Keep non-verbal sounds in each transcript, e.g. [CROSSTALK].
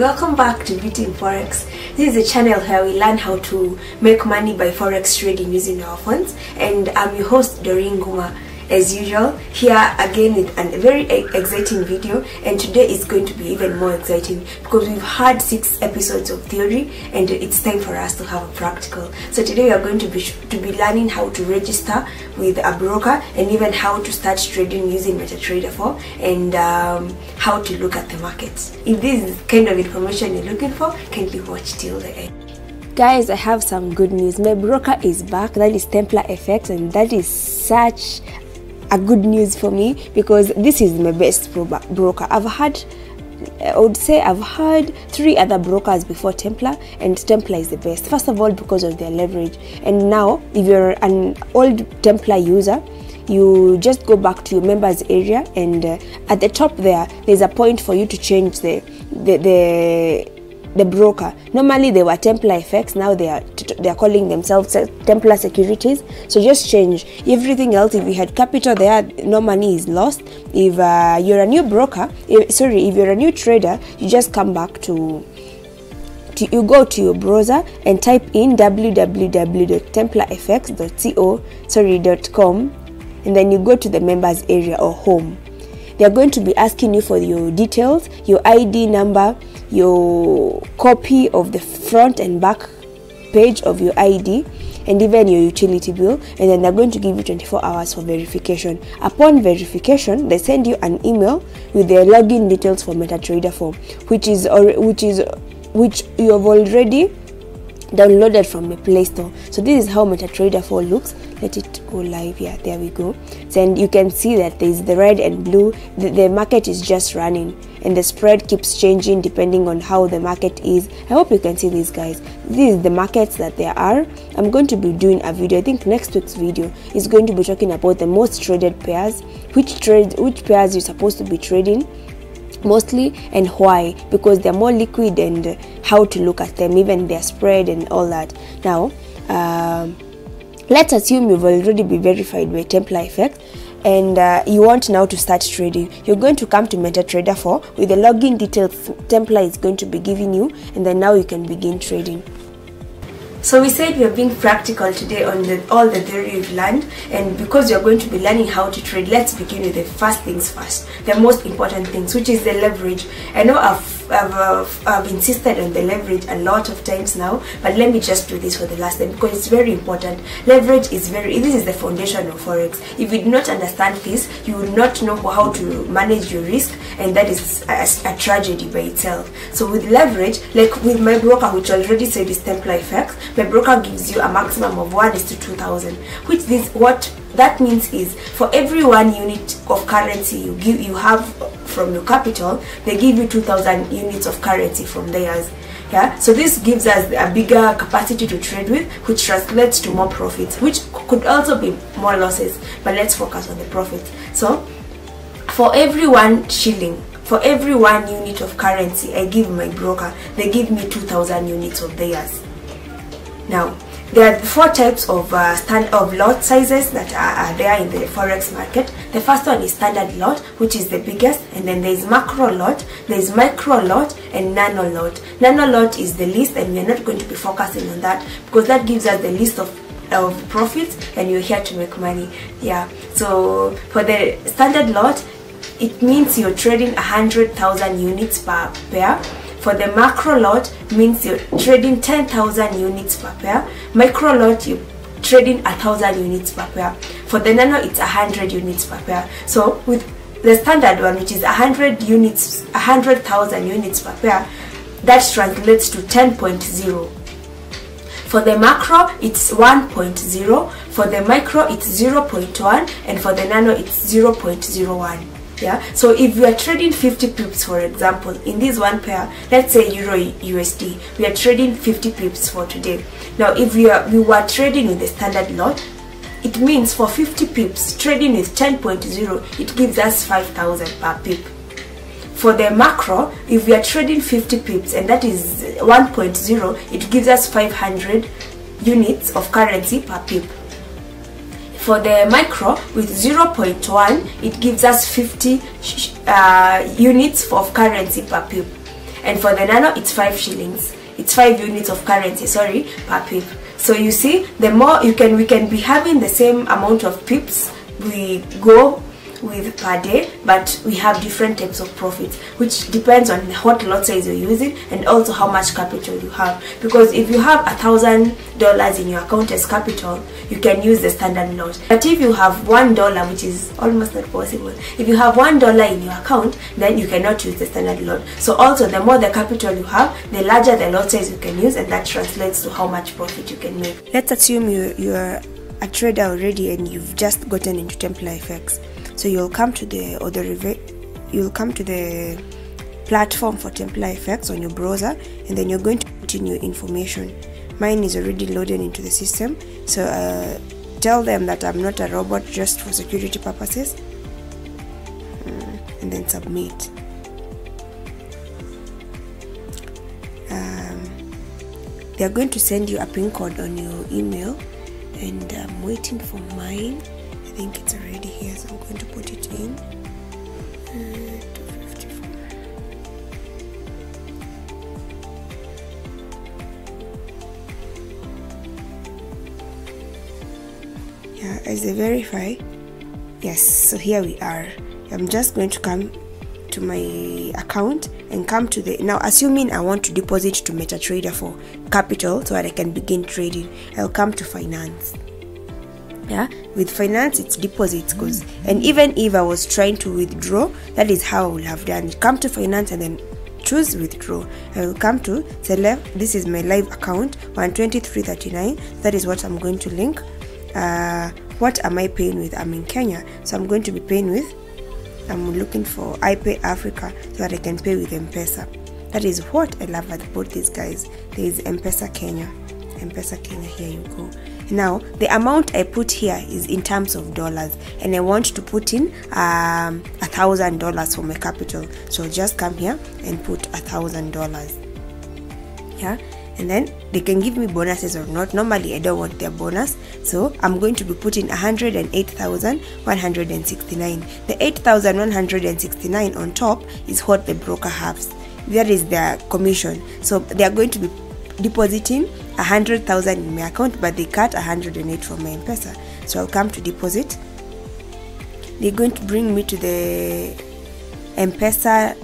welcome back to Beauty in Forex. This is a channel where we learn how to make money by Forex trading using our phones and I'm your host Doreen Nguma as usual here again with a very exciting video and today is going to be even more exciting because we've had six episodes of theory and it's time for us to have a practical. So today we are going to be to be learning how to register with a broker and even how to start trading using MetaTrader 4 and um, how to look at the markets if this is kind of information you're looking for kindly watch till the end. Guys i have some good news. My broker is back. That is templer fx and that is such a good news for me because this is my best broker. I've had I would say I've had three other brokers before Templer, and Templer is the best. First of all, because of their leverage. And now, if you're an old Templer user, you just go back to your members area, and uh, at the top there, there's a point for you to change the the, the the broker. Normally they were Templer FX, now they are they are calling themselves Templer Securities. So just change everything else. If you had capital there, no money is lost. If uh, you're a new broker, if, sorry, if you're a new trader, you just come back to to, you go to your browser and type in www.templerfx.co sorry .com and then you go to the members area or home they are going to be asking you for your details your id number your copy of the front and back page of your ID and even your utility bill and then they're going to give you 24 hours for verification. Upon verification they send you an email with their login details for metatrader 4 which is or which is which you have already downloaded from the play store. So this is how metatrader 4 looks. Let it go live. Yeah there we go. Then you can see that there's the red and blue. The, the market is just running and the spread keeps changing depending on how the market is. I hope you can see these guys. These are the markets that there are. I'm going to be doing a video. I think next week's video is going to be talking about the most traded pairs which trade which pairs you're supposed to be trading mostly and why because they're more liquid and how to look at them even their spread and all that. Now um, let's assume you've already been verified by templer FX and uh, you want now to start trading. You're going to come to metatrader 4 with the login details templer is going to be giving you and then now you can begin trading so we said we are being practical today on the, all the theory we've learned and because you're going to be learning how to trade, let's begin with the first things first, the most important things, which is the leverage. I know I've, I've, uh, I've insisted on the leverage a lot of times now, but let me just do this for the last time because it's very important. Leverage is very, this is the foundation of Forex. If you do not understand this, you will not know how to manage your risk and that is a, a tragedy by itself. So with leverage, like with my broker, which already said is Templer FX, the broker gives you a maximum of 1 is to 2000 which this what that means is for every one unit of currency you give you have from your capital they give you 2000 units of currency from theirs. Yeah? So this gives us a bigger capacity to trade with which translates to more profits which could also be more losses but let's focus on the profits so for every one shilling for every one unit of currency I give my broker, they give me 2000 units of theirs. Now, there are four types of uh, stand of lot sizes that are, are, there in the forex market. The first one is standard lot, which is the biggest, and then there is macro lot, there is micro lot, and nano lot. Nano lot is the least, and we are not going to be focusing on that because that gives us the list of of profits, and you're here to make money. Yeah. So for the standard lot, it means you're trading a hundred thousand units per pair for the macro lot means you're trading 10,000 units per pair. Micro lot you're trading a thousand units per pair. For the nano it's a hundred units per pair. So with the standard one which is a hundred units, a hundred thousand units per pair, that translates to 10.0. For the macro, it's 1.0. For the micro, it's 0.1. And for the nano, it's 0.01 yeah? So if you are trading 50 pips for example in this one pair let's say euro usd we are trading 50 pips for today. Now if we are we were trading in the standard lot it means for 50 pips trading with 10.0 it gives us 5000 per pip. For the macro if we are trading 50 pips and that is 1.0 it gives us 500 units of currency per pip for the micro with 0.1 it gives us 50 uh, units of currency per pip. And for the nano it's 5 shillings. It's 5 units of currency sorry per pip. So you see the more you can we can be having the same amount of pips we go with per day but we have different types of profits which depends on what lot size you're using and also how much capital you have. Because if you have a thousand dollars in your account as capital you can use the standard lot. But if you have one dollar which is almost not possible if you have one dollar in your account then you cannot use the standard lot. So also the more the capital you have the larger the lot size you can use and that translates to how much profit you can make. Let's assume you you're a trader already and you've just gotten into Templer FX so you'll come to the or the you'll come to the platform for Templer FX on your browser and then you're going to put in your information. Mine is already loaded into the system. So uh, tell them that I'm not a robot just for security purposes. Mm, and then submit. Um, they're going to send you a pin code on your email and I'm waiting for mine think it's already here so I'm going to put it in. Yeah as they verify yes so here we are. I'm just going to come to my account and come to the now assuming I want to deposit to MetaTrader 4 capital so that I can begin trading I'll come to finance yeah with finance it's deposits because and even if i was trying to withdraw that is how i would have done come to finance and then choose withdraw. I will come to select this is my live account 12339 that is what i'm going to link. Uh, what am i paying with? I'm in kenya. So i'm going to be paying with i'm looking for iPay Africa so that i can pay with m-pesa. That is what i love about these guys. There is m-pesa kenya. M-pesa kenya here you go now the amount i put here is in terms of dollars and i want to put in um, a thousand dollars for my capital. So just come here and put a thousand dollars. Yeah? And then they can give me bonuses or not. Normally i don't want their bonus. So i'm going to be putting 108169 the 8169 on top is what the broker has. That is their commission. So they are going to be depositing a hundred thousand in my account but they cut a hundred and eight from my M-Pesa. So I'll come to deposit. They're going to bring me to the M-Pesa.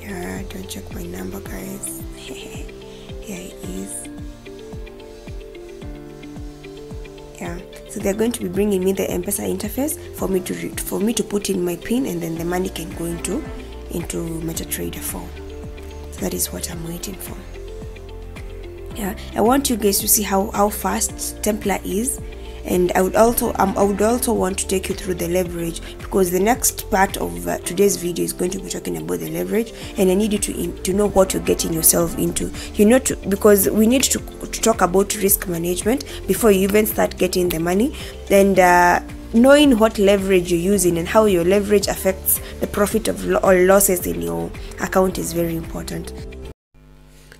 Yeah don't check my number guys. [LAUGHS] Here it is. Yeah so they're going to be bringing me the M-Pesa interface for me to read for me to put in my pin and then the money can go into into MetaTrader 4 so that is what I'm waiting for. Yeah I want you guys to see how how fast Templer is and I would also um, I would also want to take you through the leverage because the next part of uh, today's video is going to be talking about the leverage and I need you to in, to know what you're getting yourself into. You know to, because we need to, to talk about risk management before you even start getting the money and uh, knowing what leverage you're using and how your leverage affects the profit of lo or losses in your account is very important.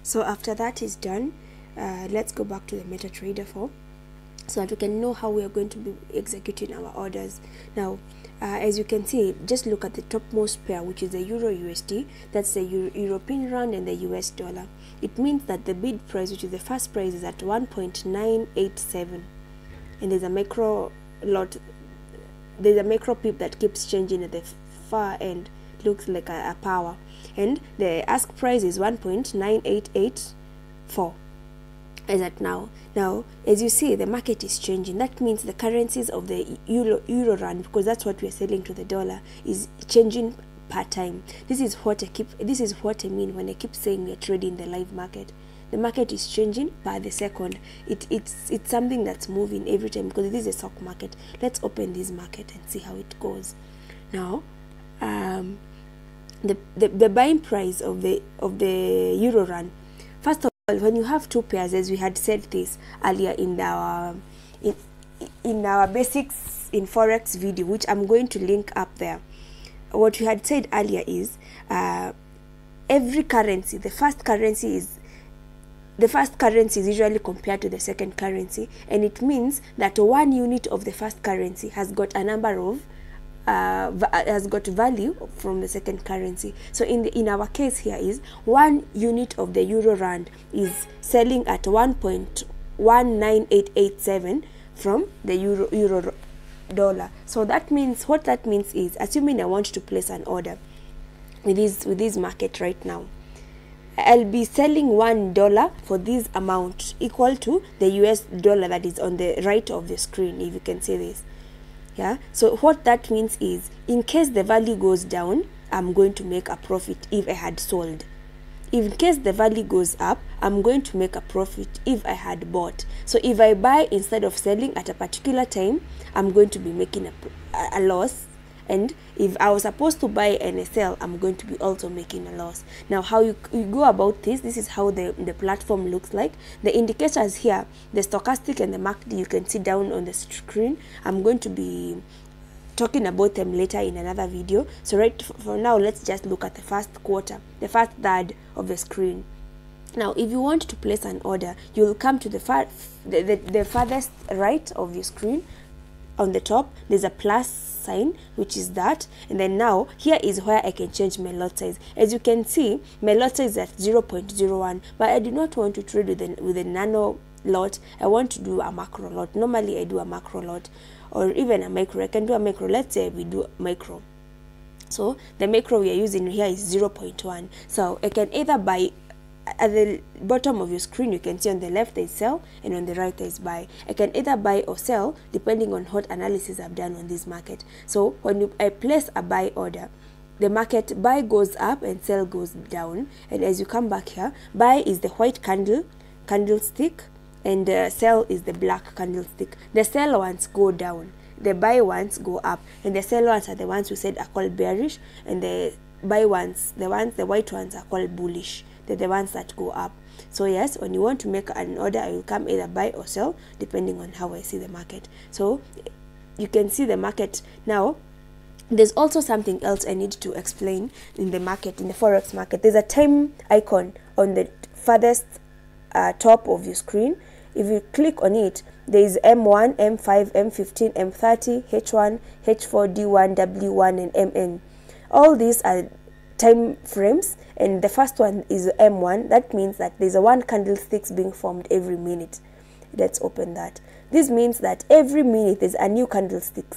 So after that is done uh, let's go back to the MetaTrader 4 so that we can know how we are going to be executing our orders. Now uh, as you can see just look at the topmost pair which is the euro usd that's the Euro european rand and the us dollar. It means that the bid price which is the first price is at 1.987 and there's a micro lot there's a macro pip that keeps changing at the far end looks like a, a power. And the ask price is 1.9884 as at now. Now as you see the market is changing. That means the currencies of the euro euro rand because that's what we're selling to the dollar is changing per time this is what i keep this is what i mean when i keep saying we're trading the live market the market is changing by the second. It, it's it's something that's moving every time because it is a stock market. Let's open this market and see how it goes. Now um, the, the the buying price of the of the euro rand first of all when you have two pairs as we had said this earlier in our in, in our basics in forex video which i'm going to link up there what we had said earlier is uh, every currency the first currency is the first currency is usually compared to the second currency and it means that one unit of the first currency has got a number of uh, has got value from the second currency. So in the, in our case here is one unit of the euro rand is selling at 1.19887 from the euro euro dollar. So that means what that means is assuming I want to place an order with this with this market right now. I'll be selling one dollar for this amount equal to the US dollar that is on the right of the screen if you can see this. Yeah? So what that means is in case the value goes down i'm going to make a profit if i had sold. In case the value goes up i'm going to make a profit if i had bought. So if i buy instead of selling at a particular time i'm going to be making a, a loss and if I was supposed to buy and sell, I'm going to be also making a loss. Now, how you, you go about this, this is how the, the platform looks like. The indicators here, the stochastic and the MACD, you can see down on the screen. I'm going to be talking about them later in another video. So right for now, let's just look at the first quarter, the first third of the screen. Now, if you want to place an order, you will come to the, far, the, the, the farthest right of your screen. On the top, there's a plus sign which is that. And then now here is where I can change my lot size. As you can see my lot size is at 0.01 but I do not want to trade with a, with a nano lot. I want to do a macro lot. Normally I do a macro lot or even a micro. I can do a micro. Let's say we do micro. So the macro we are using here is 0.1 so I can either buy at the bottom of your screen you can see on the left there is sell and on the right there is buy i can either buy or sell depending on what analysis i've done on this market. So when you, i place a buy order the market buy goes up and sell goes down. And as you come back here buy is the white candle candlestick and uh, sell is the black candlestick. The sell ones go down the buy ones go up and the sell ones are the ones we said are called bearish and the buy ones the ones the white ones are called bullish they're the ones that go up. So yes when you want to make an order i will come either buy or sell depending on how i see the market. So you can see the market now. There's also something else i need to explain in the market in the forex market. There's a time icon on the farthest uh, top of your screen. If you click on it there is m1 m5 m15 m30 h1 h4 d1 w1 and mn all these are time frames and the first one is M1 that means that there's a one candlesticks being formed every minute. Let's open that. This means that every minute there's a new candlestick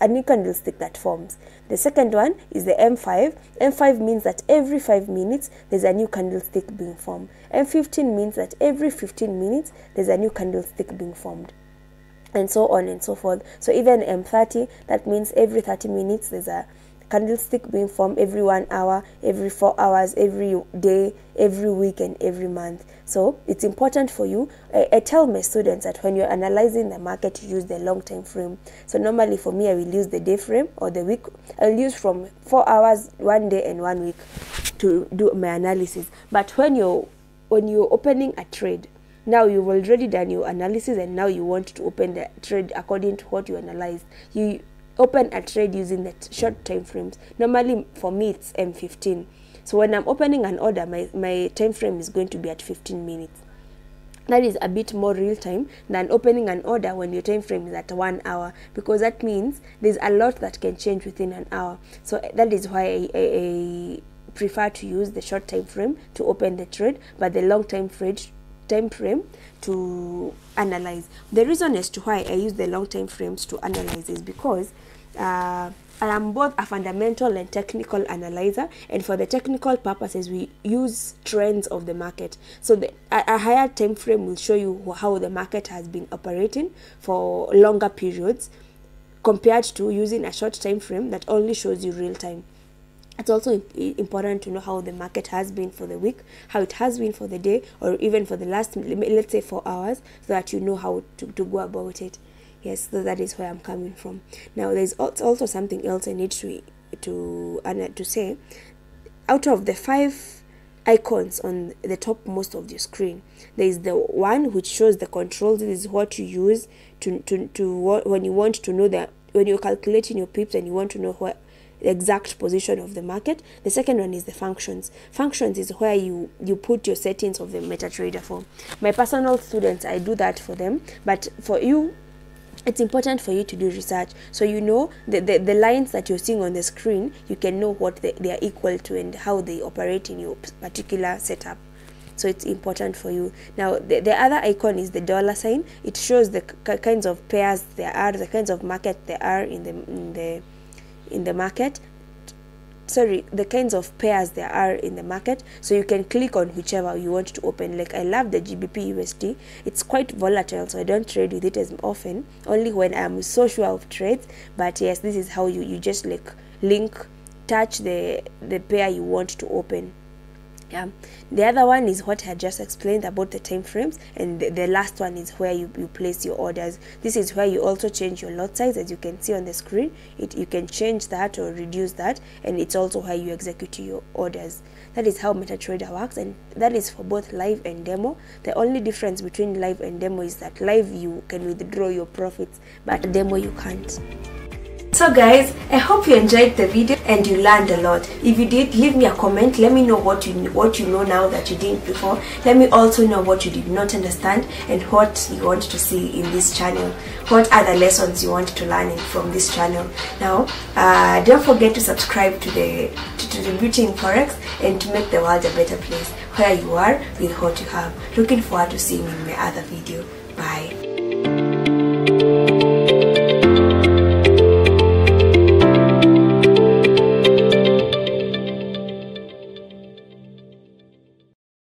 a new candlestick that forms. The second one is the M5 M5 means that every 5 minutes there's a new candlestick being formed. M15 means that every 15 minutes there's a new candlestick being formed. And so on and so forth. So even M30 that means every 30 minutes there's a candlestick being formed every one hour, every four hours, every day, every week, and every month. So it's important for you. I, I tell my students that when you're analyzing the market, use the long time frame. So normally for me, I will use the day frame or the week. I'll use from four hours, one day, and one week to do my analysis. But when you're when you're opening a trade, now you've already done your analysis and now you want to open the trade according to what you analyzed you open a trade using the short time frames. Normally for me it's M15. So when I'm opening an order, my, my time frame is going to be at 15 minutes. That is a bit more real time than opening an order when your time frame is at one hour because that means there's a lot that can change within an hour. So eh, that is why I, I, I prefer to use the short time frame to open the trade, but the long time frame time frame to analyze. The reason as to why I use the long time frames to analyze is because uh, I am both a fundamental and technical analyzer, and for the technical purposes, we use trends of the market. So, the, a, a higher time frame will show you how the market has been operating for longer periods, compared to using a short time frame that only shows you real time. It's also important to know how the market has been for the week, how it has been for the day, or even for the last, let's say, four hours, so that you know how to, to go about it. Yes so that is where i'm coming from. Now there's also something else i need to to uh, to say. Out of the five icons on the top most of your screen there is the one which shows the controls. This is what you use to to, to when you want to know that when you're calculating your pips and you want to know what the exact position of the market. The second one is the functions. Functions is where you you put your settings of the metatrader 4 my personal students i do that for them but for you it's important for you to do research. So you know the, the, the lines that you're seeing on the screen you can know what they, they are equal to and how they operate in your particular setup. So it's important for you. Now the, the other icon is the dollar sign. It shows the kinds of pairs there are the kinds of market there are in the in the in the market. Sorry the kinds of pairs there are in the market. So you can click on whichever you want to open. Like i love the gbp usd it's quite volatile so i don't trade with it as often. Only when i'm so sure of trades. But yes this is how you you just like link touch the the pair you want to open yeah. The other one is what i just explained about the time frames and the, the, last one is where you, you place your orders. This is where you also change your lot size. As you can see on the screen it you can change that or reduce that and it's also where you execute your orders. That is how metatrader works and that is for both live and demo. The only difference between live and demo is that live you can withdraw your profits but demo you can't so guys, I hope you enjoyed the video and you learned a lot. If you did, leave me a comment. Let me know what you what you know now that you didn't before. Let me also know what you did not understand and what you want to see in this channel. What other lessons you want to learn from this channel. Now, uh, don't forget to subscribe to the to, to the Beauty in Forex and to make the world a better place where you are with what you have. Looking forward to seeing you in my other video.